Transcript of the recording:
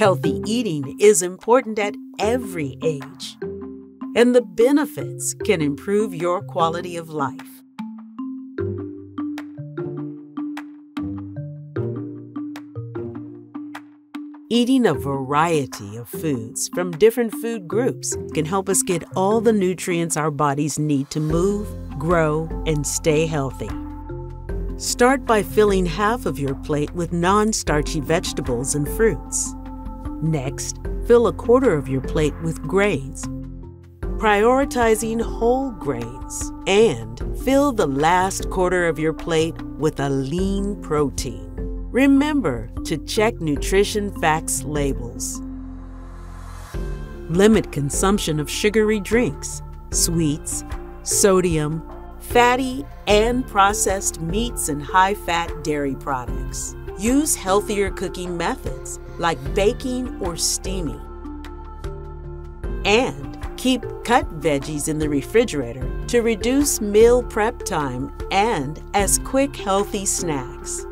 Healthy eating is important at every age, and the benefits can improve your quality of life. Eating a variety of foods from different food groups can help us get all the nutrients our bodies need to move, grow, and stay healthy. Start by filling half of your plate with non starchy vegetables and fruits. Next, fill a quarter of your plate with grains, prioritizing whole grains, and fill the last quarter of your plate with a lean protein. Remember to check nutrition facts labels. Limit consumption of sugary drinks, sweets, sodium, fatty, and processed meats and high fat dairy products. Use healthier cooking methods like baking or steaming. And keep cut veggies in the refrigerator to reduce meal prep time and as quick, healthy snacks.